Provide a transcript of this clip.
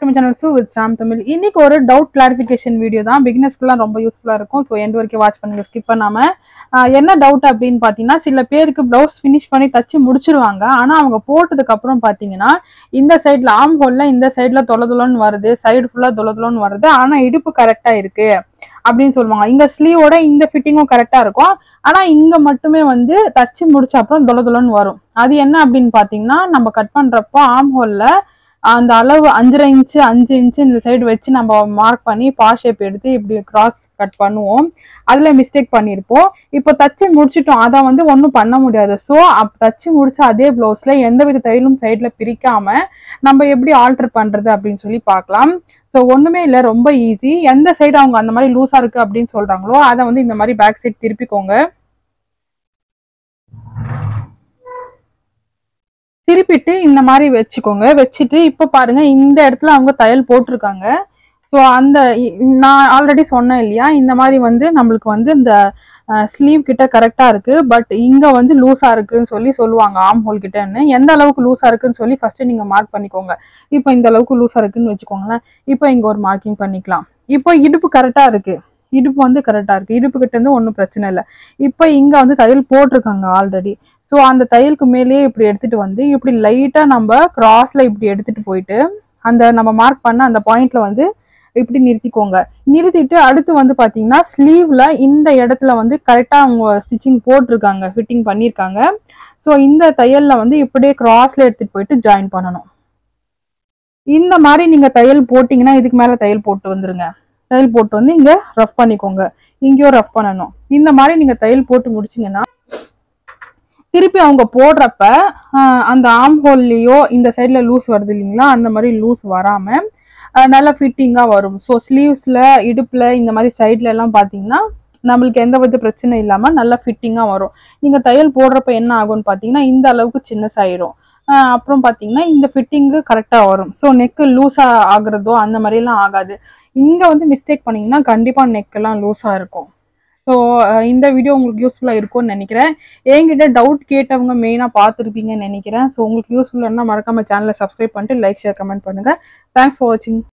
Channel சு with Sam Tamil இன்னைக்கு ஒரு டவுட் கிளாரிஃபிகேஷன் வீடியோ தான். பிகினர்ஸ்க்குலாம் ரொம்ப யூஸ்ஃபுல்லாக இருக்கும். ஸோ எண்ட் வரைக்கும் வாட்ச் பண்ணுங்க ஸ்கிப் பண்ணாம. என்ன டவுட் அப்படின்னு பார்த்தீங்கன்னா சில பேருக்கு ப்ளவுஸ் ஃபினிஷ் பண்ணி தச்சு முடிச்சிருவாங்க. ஆனால் அவங்க போட்டதுக்கப்புறம் பார்த்தீங்கன்னா இந்த சைடில் ஆம் ஹோலில் இந்த சைடில் தொலதுலன்னு வருது. சைடு ஃபுல்லாக தொலதுலன்னு வருது. ஆனால் இடுப்பு கரெக்டாக இருக்கு அப்படின்னு சொல்லுவாங்க. இங்க ஸ்லீவோட இந்த ஃபிட்டிங்கும் கரெக்டா இருக்கும். ஆனா இங்க மட்டுமே வந்து தச்சு முடிச்ச அப்புறம் தொலதுலன்னு வரும். அது என்ன அப்படின்னு பாத்தீங்கன்னா நம்ம கட் பண்றப்போ ஆம் ஹோல்ல அந்த அளவு அஞ்சரை இன்ச்சு அஞ்சு இன்ச்சு இந்த சைடு வச்சு நம்ம மார்க் பண்ணி பா ஷேப் எடுத்து இப்படி கிராஸ் கட் பண்ணுவோம். அதில் மிஸ்டேக் பண்ணியிருப்போம் இப்போ தச்சு முடிச்சிட்டோம். அதை வந்து ஒன்றும் பண்ண முடியாது. ஸோ அப் தச்சு முடிச்ச அதே ப்ளவுஸில் எந்த வித தையலும் சைடில் பிரிக்காமல் நம்ம எப்படி ஆல்டர் பண்ணுறது அப்படின்னு சொல்லி பார்க்கலாம். ஸோ ஒன்றுமே இல்லை. ரொம்ப ஈஸி எந்த சைடு அவங்க அந்த மாதிரி லூஸாக இருக்குது அப்படின்னு சொல்கிறாங்களோ அதை வந்து இந்த மாதிரி பேக் சைட் திருப்பிக்கோங்க. திருப்பிட்டு இந்த மாதிரி வச்சுக்கோங்க. வச்சுட்டு இப்போ பாருங்க இந்த இடத்துல அவங்க தையல் போட்டிருக்காங்க. ஸோ அந்த இ- நான் ஆல்ரெடி சொன்னேன் இல்லையா இந்த மாதிரி வந்து நம்மளுக்கு வந்து இந்த ஸ்லீவ் கிட்ட கரெக்டாக இருக்குது பட் இங்கே வந்து லூஸாக இருக்குன்னு சொல்லி சொல்லுவாங்க ஆம் ஹோல் கிட்டன்னு. எந்த அளவுக்கு லூஸாக இருக்குன்னு சொல்லி ஃபஸ்ட்டு நீங்கள் மார்க் பண்ணிக்கோங்க. இப்போ இந்த அளவுக்கு லூஸாக இருக்குன்னு வச்சுக்கோங்களேன். இப்போ இங்கே ஒரு மார்க்கிங் பண்ணிக்கலாம். இப்போ இடுப்பு கரெக்டாக இருக்குது இடுப்பு வந்து கரெக்டாக இருக்கு. இடுப்பு கிட்டேருந்து ஒன்றும் பிரச்சனை இல்லை. இப்போ இங்க வந்து தையல் போட்டிருக்காங்க ஆல்ரெடி ஸோ அந்த தையலுக்கு மேலேயே இப்படி எடுத்துட்டு வந்து இப்படி லைட்டா நம்ம கிராஸில் இப்படி எடுத்துட்டு போயிட்டு அந்த நம்ம மார்க் பண்ண அந்த பாயிண்ட்ல வந்து இப்படி நிறுத்திக்கோங்க. நிறுத்திட்டு அடுத்து வந்து பாத்தீங்கன்னா ஸ்லீவ்ல இந்த இடத்துல வந்து கரெக்டா அவங்க ஸ்டிச்சிங் போட்டிருக்காங்க ஃபிட்டிங் பண்ணியிருக்காங்க ஸோ இந்த தையல்ல வந்து இப்படியே கிராஸ்ல எடுத்துட்டு போயிட்டு ஜாயின் பண்ணணும். இந்த மாதிரி நீங்க தையல் போட்டிங்கன்னா இதுக்கு மேலே தையல் போட்டு வந்துருங்க. தையல் போட்டு வந்து இங்க ரஃப் பண்ணிக்கோங்க. இங்கேயும் ரஃப் பண்ணணும். இந்த மாதிரி நீங்க தையல் போட்டு முடிச்சீங்கன்னா திருப்பி அவங்க போடுறப்ப அந்த ஆம் ஹோல்லையோ இந்த சைடில் லூஸ் வருது இல்லைங்களா? அந்த மாதிரி லூஸ் வராம நல்லா ஃபிட்டிங்காக வரும். ஸோ ஸ்லீவ்ஸில் இடுப்பில் இந்த மாதிரி சைட்ல எல்லாம் பார்த்தீங்கன்னா நம்மளுக்கு எந்த வித பிரச்சனை இல்லாமல் நல்லா ஃபிட்டிங்காக வரும். நீங்கள் தையல் போடுறப்ப என்ன ஆகும்னு பார்த்தீங்கன்னா இந்த அளவுக்கு சின்னசாயிரும் அப்புறம் பார்த்தீங்கன்னா இந்த ஃபிட்டிங்கு கரெக்டாக வரும். ஸோ நெக்கு லூஸாக ஆகுறதோ அந்த மாதிரிலாம் ஆகாது. இங்கே வந்து மிஸ்டேக் பண்ணீங்கன்னா கண்டிப்பாக நெக்கெல்லாம் லூஸாக இருக்கும். ஸோ இந்த வீடியோ உங்களுக்கு யூஸ்ஃபுல்லாக இருக்கும்னு நினைக்கிறேன். என்கிட்ட டவுட் கேட்டவங்க மெயினாக பார்த்துருப்பீங்கன்னு நினைக்கிறேன். ஸோ உங்களுக்கு யூஸ்ஃபுல்லாக இருந்தால் மறக்காம சேனலை சப்ஸ்கிரைப் பண்ணிட்டு லைக் ஷேர் கமெண்ட் பண்ணுங்கள் தேங்க்ஸ் ஃபார் வாட்சிங்